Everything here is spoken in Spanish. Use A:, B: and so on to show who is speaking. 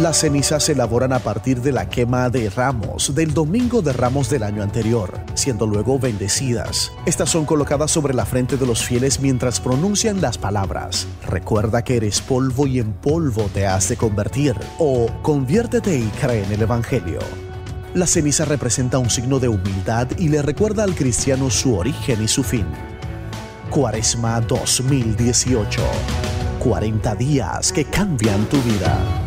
A: Las cenizas se elaboran a partir de la quema de ramos del domingo de ramos del año anterior, siendo luego bendecidas. Estas son colocadas sobre la frente de los fieles mientras pronuncian las palabras. Recuerda que eres polvo y en polvo te has de convertir. O conviértete y cree en el Evangelio. La ceniza representa un signo de humildad y le recuerda al cristiano su origen y su fin. Cuaresma 2018. 40 días que cambian tu vida.